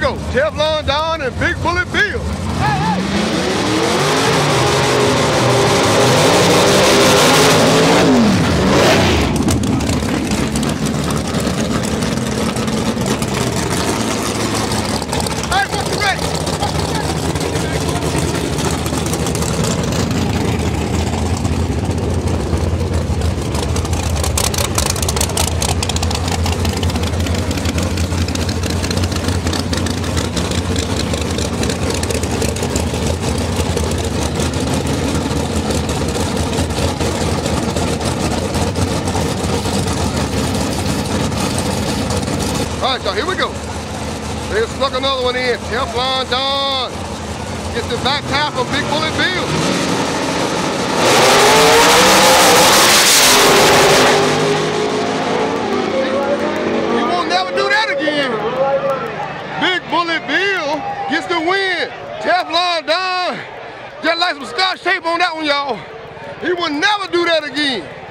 go. Teflon Don and Big Bullet Bill. Hey, All right, y'all, here we go. They snuck another one in. Teflon Don. Get the back half of Big Bullet Bill. You won't never do that again. Big Bullet Bill gets the win. Teflon Don. Just like some scotch tape on that one, y'all. He will never do that again.